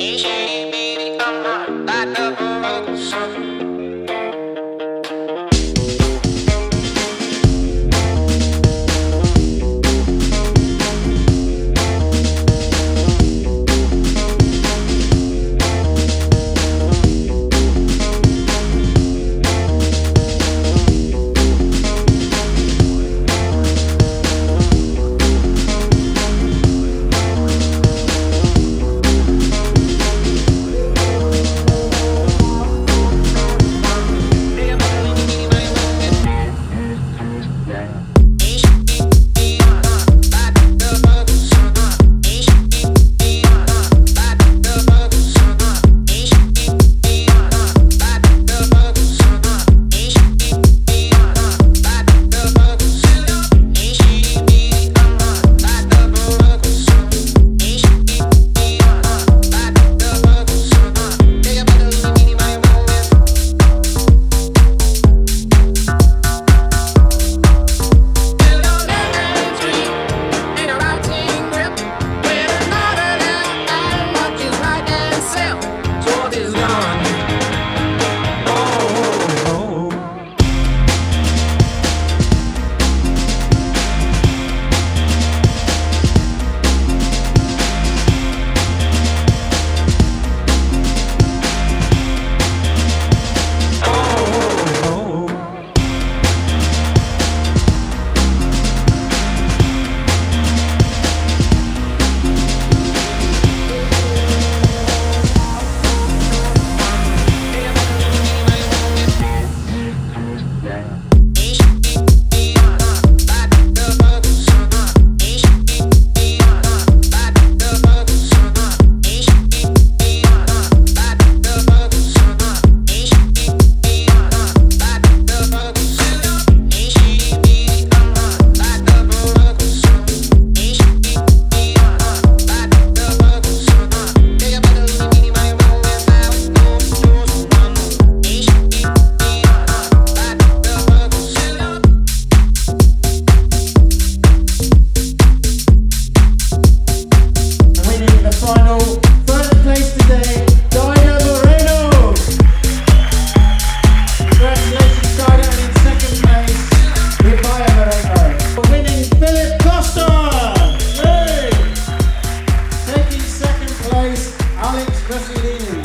Asian. Brasil.